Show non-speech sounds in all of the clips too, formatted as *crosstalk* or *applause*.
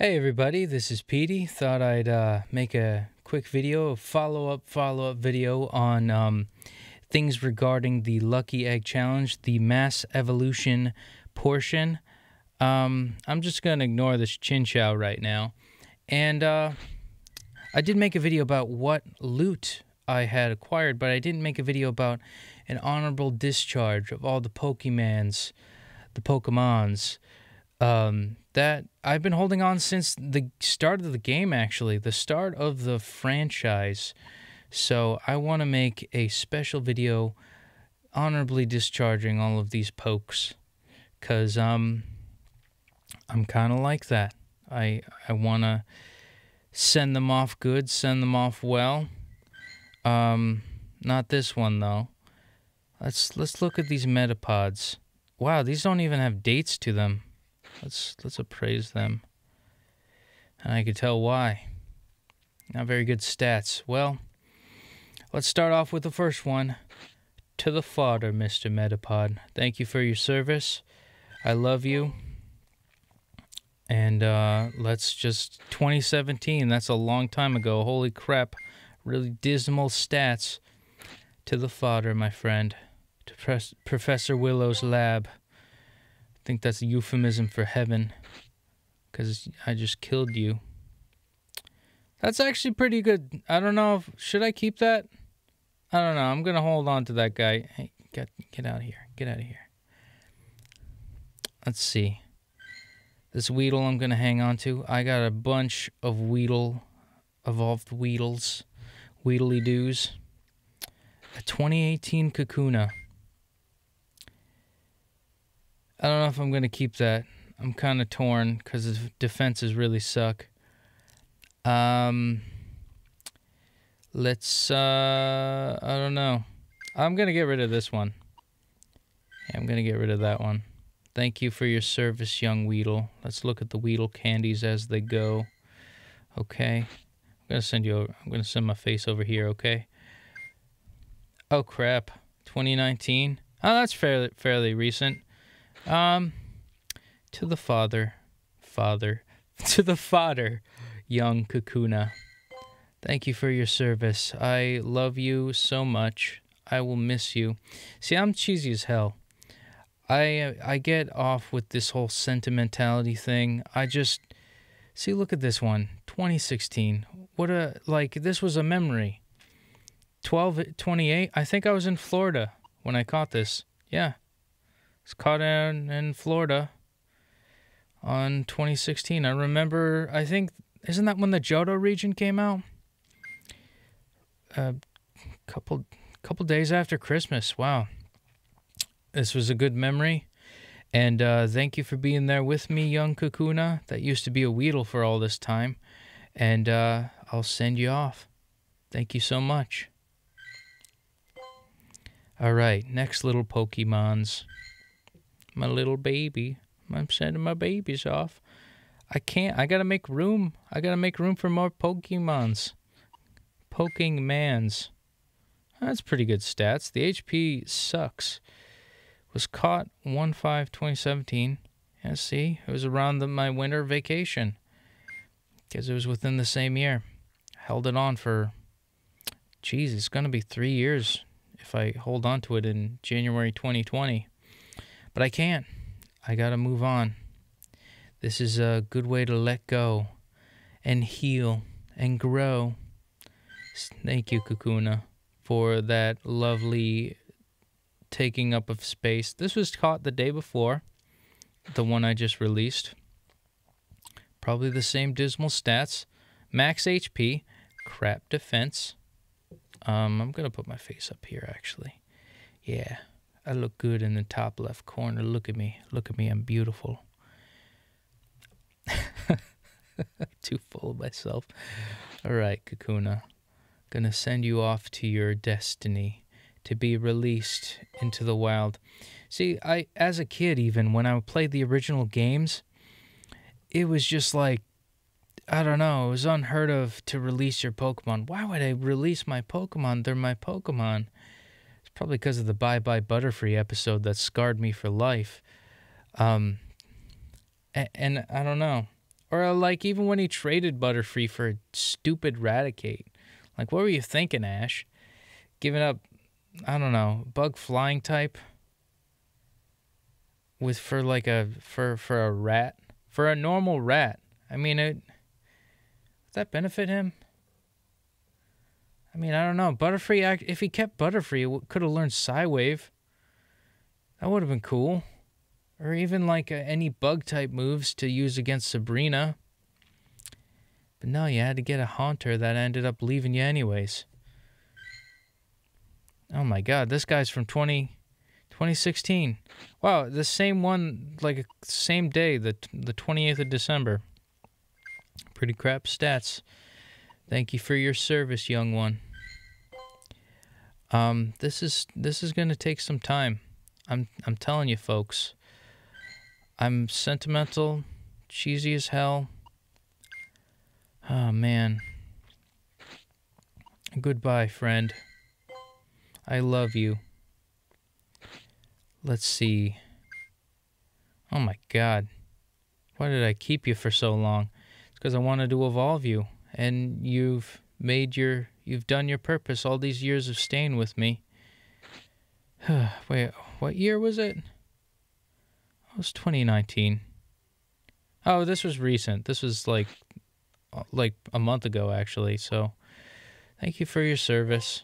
Hey everybody, this is Petey. Thought I'd uh, make a quick video, a follow up, follow up video on um, things regarding the Lucky Egg Challenge, the mass evolution portion. Um, I'm just gonna ignore this Chinchou right now, and uh, I did make a video about what loot I had acquired, but I didn't make a video about an honorable discharge of all the Pokemans, the Pokemons. Um, that I've been holding on since the start of the game, actually, the start of the franchise. So I want to make a special video honorably discharging all of these pokes because um, I'm kind of like that. I, I want to send them off good, send them off well. Um, not this one, though. Let's let's look at these metapods. Wow, these don't even have dates to them. Let's let's appraise them. And I can tell why. Not very good stats. Well, let's start off with the first one. To the fodder, Mr. Metapod. Thank you for your service. I love you. And uh, let's just 2017. That's a long time ago. Holy crap! Really dismal stats. To the fodder, my friend. To Professor Willow's lab think that's a euphemism for heaven because I just killed you. That's actually pretty good. I don't know if should I keep that? I don't know. I'm gonna hold on to that guy. Hey, get get out of here. Get out of here. Let's see. This Weedle I'm gonna hang on to. I got a bunch of Weedle evolved Weedles. Weedly doos. A 2018 Kakuna. I don't know if I'm going to keep that. I'm kind of torn because his defenses really suck. Um, let's, uh, I don't know. I'm going to get rid of this one. Yeah, I'm going to get rid of that one. Thank you for your service, young Weedle. Let's look at the Weedle candies as they go. Okay. I'm going to send you, over. I'm going to send my face over here, okay? Oh, crap. 2019? Oh, that's fairly, fairly recent. Um, to the father, father, *laughs* to the father, young Kakuna. Thank you for your service. I love you so much. I will miss you. See, I'm cheesy as hell. I I get off with this whole sentimentality thing. I just see. Look at this one, 2016. What a like. This was a memory. 12, 28. I think I was in Florida when I caught this. Yeah. It's caught in, in Florida on 2016. I remember, I think, isn't that when the Johto region came out? A couple couple days after Christmas. Wow. This was a good memory. And uh, thank you for being there with me, young Kakuna. That used to be a Weedle for all this time. And uh, I'll send you off. Thank you so much. All right, next little Pokemons my little baby. I'm sending my babies off. I can't. I gotta make room. I gotta make room for more Pokemons. Poking mans. That's pretty good stats. The HP sucks. Was caught 1 5 2017. Yeah, see? It was around the, my winter vacation. Because it was within the same year. Held it on for. Geez, it's going to be three years if I hold on to it in January 2020. But I can't. I got to move on. This is a good way to let go and heal and grow. Thank you, Kakuna, for that lovely taking up of space. This was caught the day before, the one I just released. Probably the same dismal stats. Max HP, crap defense. Um, I'm going to put my face up here, actually. Yeah. I look good in the top left corner. Look at me. Look at me. I'm beautiful. *laughs* Too full of myself. All right, Kakuna. Gonna send you off to your destiny to be released into the wild. See, I as a kid even when I played the original games, it was just like I don't know, it was unheard of to release your Pokemon. Why would I release my Pokemon? They're my Pokemon. Probably because of the Bye Bye Butterfree episode that scarred me for life. Um, and, and I don't know. Or uh, like even when he traded Butterfree for a stupid Raticate. Like what were you thinking, Ash? Giving up I don't know, bug flying type with for like a for for a rat. For a normal rat. I mean it does that benefit him? I mean, I don't know. Butterfree, if he kept Butterfree, could have learned Psywave. That would have been cool. Or even like uh, any bug type moves to use against Sabrina. But no, you had to get a Haunter that ended up leaving you anyways. Oh my god, this guy's from 20, 2016. Wow, the same one, like same day, the the 28th of December. Pretty crap stats. Thank you for your service, young one. Um, this is this is gonna take some time. I'm I'm telling you, folks. I'm sentimental, cheesy as hell. Oh man. Goodbye, friend. I love you. Let's see. Oh my god. Why did I keep you for so long? It's because I wanted to evolve you. And you've made your you've done your purpose all these years of staying with me. *sighs* Wait, what year was it? Oh, it was 2019. Oh, this was recent. This was like uh, like a month ago actually. So, thank you for your service.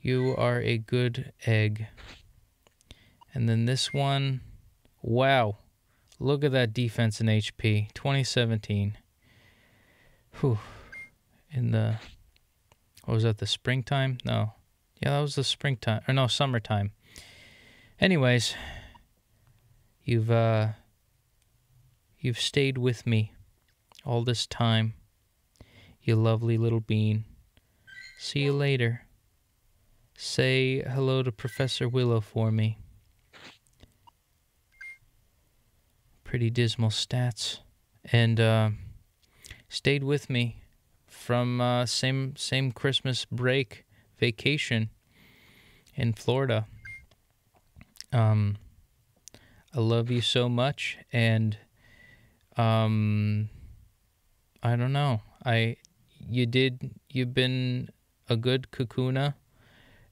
You are a good egg. And then this one, wow. Look at that defense in HP. 2017. Whew. In the, what was that, the springtime? No. Yeah, that was the springtime. Or no, summertime. Anyways, you've, uh, you've stayed with me all this time. You lovely little bean. See you later. Say hello to Professor Willow for me. Pretty dismal stats. And uh, stayed with me from uh, same same Christmas break vacation in Florida. Um, I love you so much, and um, I don't know. I you did you've been a good Kakuna,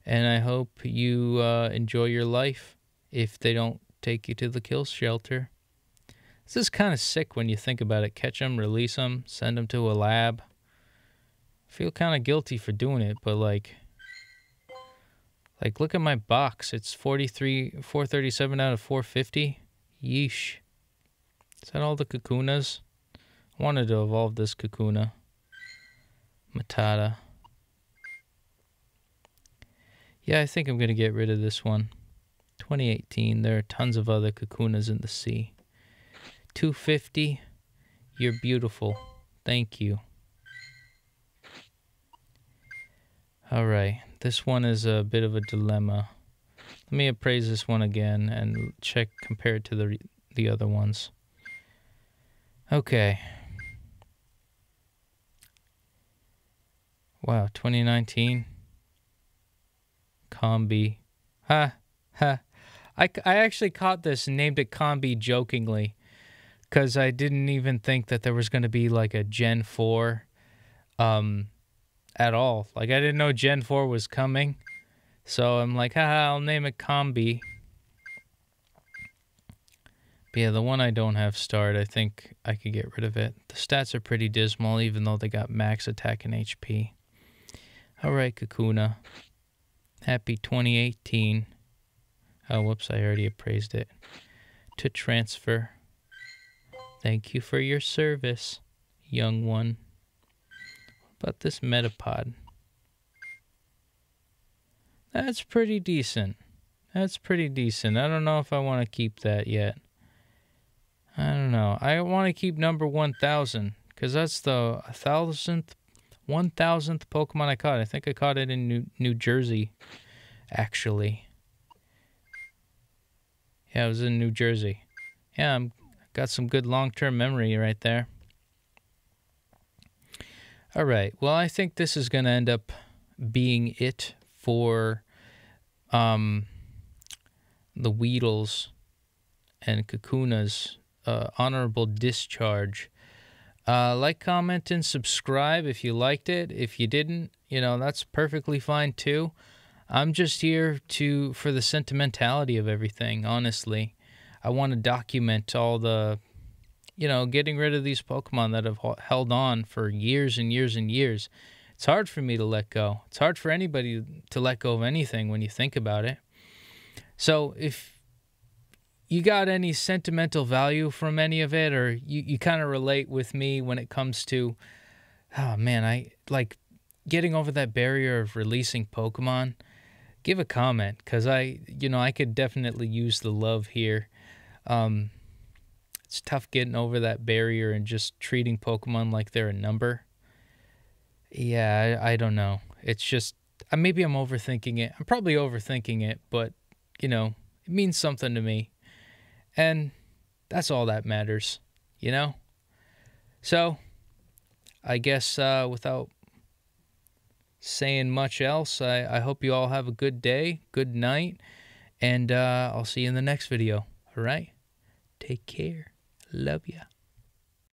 and I hope you uh, enjoy your life. If they don't take you to the kill shelter, this is kind of sick when you think about it. Catch them, release them, send them to a lab. Feel kind of guilty for doing it, but like, like look at my box. It's 43, 437 out of 450. Yeesh. Is that all the Kakunas? I wanted to evolve this Kakuna. Matata. Yeah, I think I'm going to get rid of this one. 2018. There are tons of other Kakunas in the sea. 250. You're beautiful. Thank you. All right. This one is a bit of a dilemma. Let me appraise this one again and check compare it to the the other ones. Okay. Wow, 2019. Combee. Ha, ha. I, I actually caught this and named it Combee jokingly because I didn't even think that there was going to be like a Gen 4 um, at all. Like, I didn't know Gen 4 was coming. So I'm like, haha, I'll name it Combee. But yeah, the one I don't have starred, I think I could get rid of it. The stats are pretty dismal, even though they got max attack and HP. Alright, Kakuna. Happy 2018. Oh, whoops, I already appraised it. To transfer. Thank you for your service, young one. About this Metapod? That's pretty decent. That's pretty decent. I don't know if I want to keep that yet. I don't know. I want to keep number 1000 because that's the 1000th 1000th Pokemon I caught. I think I caught it in New, New Jersey, actually. Yeah, it was in New Jersey. Yeah, I'm got some good long-term memory right there. All right. Well, I think this is going to end up being it for um, the Weedles and Kakunas uh, honorable discharge. Uh, like, comment, and subscribe if you liked it. If you didn't, you know that's perfectly fine too. I'm just here to for the sentimentality of everything. Honestly, I want to document all the, you know, getting rid of these Pokemon that have held on for years and years and years. It's hard for me to let go. It's hard for anybody to let go of anything when you think about it. So if you got any sentimental value from any of it, or you, you kind of relate with me when it comes to, oh man, I like getting over that barrier of releasing Pokemon, give a comment because I, you know, I could definitely use the love here. Um, it's tough getting over that barrier and just treating Pokemon like they're a number. Yeah, I, I don't know. It's just maybe I'm overthinking it. I'm probably overthinking it, but you know, it means something to me. And that's all that matters, you know? So, I guess uh, without saying much else, I, I hope you all have a good day, good night, and uh, I'll see you in the next video. All right? Take care. Love ya.